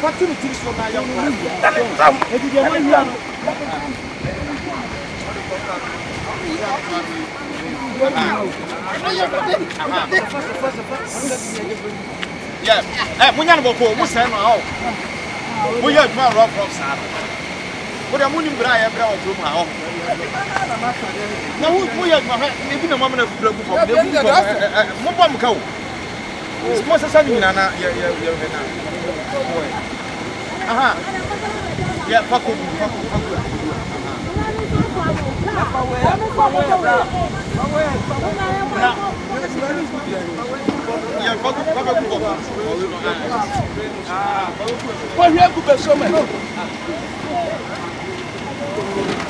Fatiri tiri so na ya mu. Ebi de mo yia no. Yeah, eh munya no boko, mu sɛ no awo. Mo yɛ adwuma rock rock saa no. Mo de mo nim bra yɛ bra wɔ kurom ha hɔ. Na mo mo yɛ adwuma hɛ, ebi na mo amena fura gu fam, na gu fam. Mo bɔ mo ka wo mana ya ya ya Ya Aha. paku, paku, paku. mo sasa ni nyina na yɛ yɛ yɛ hwɛ na aha yɛ fako bu fako fako Wọ́n yẹ kú bẹ̀ sọ́mẹ̀.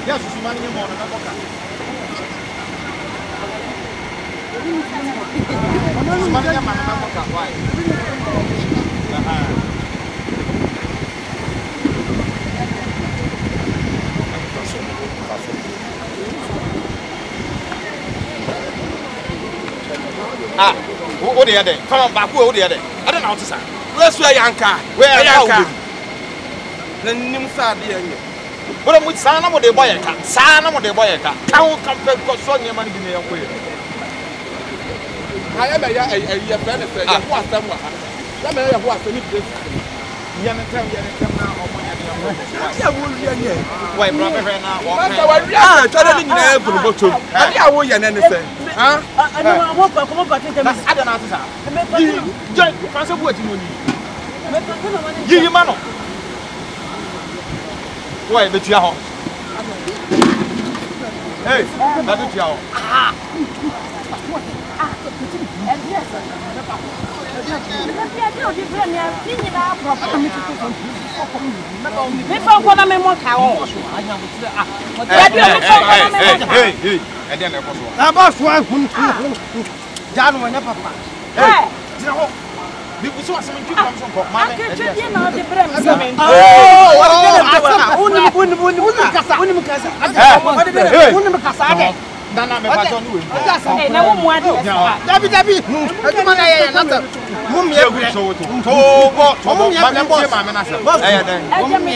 Yẹ́ susumani yẹ mọ̀ ọ̀nà mẹ́kọ̀ọ́ka. Sebenarnya mana kamu tak baik? Nah, ah wo de yɛ dɛ fana baako wo de yɛ dɛ ɛdɛ na ɔte sa. wɛsu yɛ yanka wɛyɛ yanka na nim sa adi yɛ nyɛ. wɔn mu saa na mo de bɔ yɛ ka saa na mo de bɔ yɛ ka kan kan pɛ kɔ sɔ ayɛ bɛ yɛ ɛyɛ fɛn ne fɛ yɛ ho asɛm wɔ ha yɛ bɛ yɛ ho asɛm ah. ne bire sa yɛn tɛm yɛn tɛm na ɔmo yɛ deɛ ɔmo yɛ wo wia yɛ wɔyɛ bura bɛ hwɛ na wɔn kɛ wɔn wia aa tɔdɛ ne nyinaa yɛ bolo bɔtɔ ɛdi awo yɛ nɛ ne sɛ ɛn ɛn mo ba kɔmɔ ba kɛ jɛmi ada na sisan yi jɛ fanse bu eti n'oni yiyi ma nɔ wɔyɛ bɛ tuya hɔ ee bɛ tuya hɔ mefɛ nkɔ na memɔ ka wɔɛba soa hunhun gya no wɔnyɛ papa gyina hɔ mebuso asɛm ntwi pam so nkɔ wonim kasa wonim kasa wonim kasa dɛ nana mɛ bàtɔ n'u ye. ɛ na ko mun adi. dabi dabi e tuma na yɛlɛ n'o tɛ mun mi ye bilɛ. tɔw bɔ tɔw bɔ bangɛ bɔ se maa mɛ na sa. ɛ yɛ dɛ. ɛ di bi bɛrɛ mi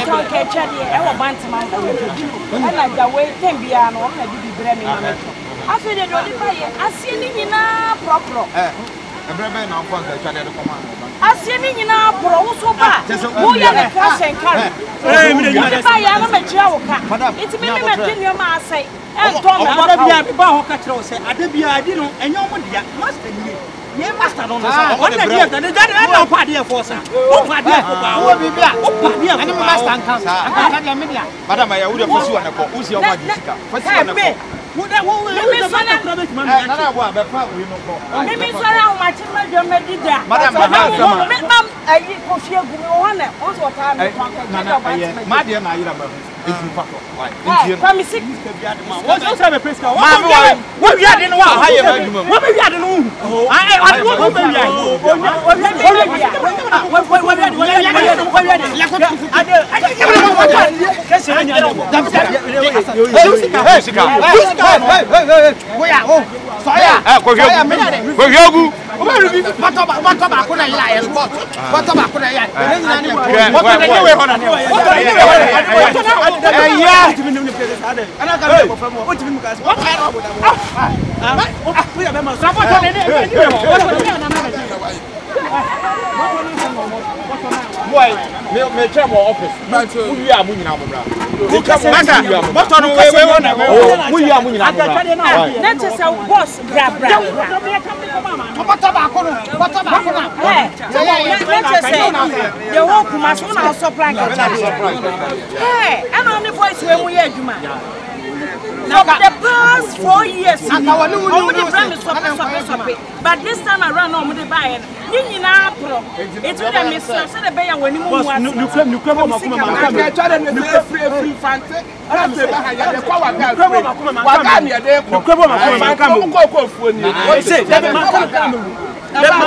afei de do ni ba ye a se ni ɲinan pɔrɔpɔrɔ. ɛ ɛ bɛ n'an fɔ nka cɛ de kɔma aseɛ mi nyinaa borɔ woso ba ah, woyɛ eh, ne crash and carry wode ba yɛ no magyira wo ka nti di no ɛnyɛ ɔmo master nie nye master no nsa ɔne na diɛ tɛne dade ɛna ɔpa adeɛ fɔ sa wopa adeɛ fɔ baa wɔ bibi a wopa adeɛ fɔ mímí sọ́ra àwọn àti mẹ́jọ mẹ́jì dà mímam ayi kò fi egu mi wọ́n nà wọ́n sọ taa mi kàn kàn jíjọ bá ti mẹ́jì. má diẹ na ayira bẹ etu fakọ etu yẹ ma wọ́n sọ sẹ́mi pèsè ká wọ́n bẹ wíyà wọ́n bẹ wíyà dín ní wà á yẹ wọ́n bẹ wíyà dín ní wù ayé ọdún wọ́n bẹ wíyà yìí wọ́n bẹ wíyà wọ́n bẹ wíyà wọ́n bẹ wíyà Yusika. Yusika. Bóyá o sọ́yà. Ẹ kò fi ogun. Kò fi ogun. O bá rí bí. Bọ́tọ̀ bá kúnà yìí láyé sport. Bọ́tọ̀ bá kúnà yìí. Ẹ ní ìwé hàn ní. Bọ́tọ̀ ní ìwé hàn ní. Ẹ yá. Ana ka bẹ kọfẹ mọ. O ti fi mu ka se. Wọ́n kẹ́rọ̀ bọ̀ dàbọ̀. O yà bẹ ma sọ. Sọ́kọ̀tọ̀ lẹ́nu ẹ̀ ní ìwé hàn. Bọ́tọ̀ ní àná náà bẹ̀ jẹ́. Bọ́tọ̀ ní àná náà bẹ̀ jẹ́. Bọ́tọ̀ ní àná náà bẹ̀ jẹ́. Mọ̀ ẹ́ mi ò tẹ́ mọ̀ ọ́fíìsì. Mo wí àmúnyìnà àmúra masa mɔtɔ no wewe mu yi a mu nyina mu na ne te sɛ bɔs brabra bɔtɔ baako no bɔtɔ baako no ne te na ɔsɔ plan kɛkyɛ ɛna ɔne bɔs wɔ mu yɛ adwuma na last four years ọmọ de brand sọpẹ sọpẹ sọpẹ but this time around ọmọ de báyẹ ní nyinaa pọrọ etu dẹ mi sọ ṣe de bẹ yà wọ ni mu wa sọ. nukurẹ nukurẹ bọ makuma ma nkà mi. ẹjọ de ne se efiri efiri fante ala se ba ha yàtọ̀ kọ waka fure waka ni ẹdẹ kọ nukurẹ bọ makuma ma nkà mi. ọmọ kò kò fún ọ ni. ẹ ṣe dẹbi makuma ma nkà mi. Wọ́n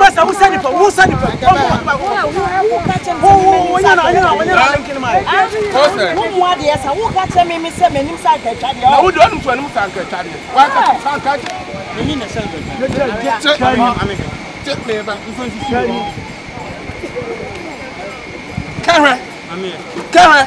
bá sá, wọ́n sá nìkan, wọ́n sá nìkan, wọ́n bá wọ́n womoa deɛ sa woka kẹrẹ kẹrẹ.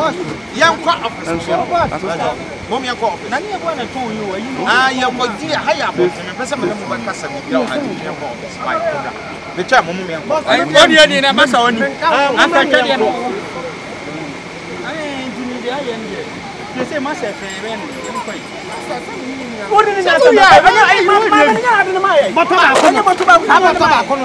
Ah, yɛnkɔ mom yɛnkɔ yɛkɔdi haya abɔtene pɛ sɛ mene mu bɛkasa biribiaa wɔhadeyɛnkɔ metwɛ mom yɛnkɔ masa wani asɛkyɛdeɛ no sɛ masɛ fɛɛ bɛ no yɛnkɔ wode ne nyasɛ ɛnɛ ayɛ ma ne nyɛ ade no mayɛ bɔtɔ baako no abɔtɔ baako no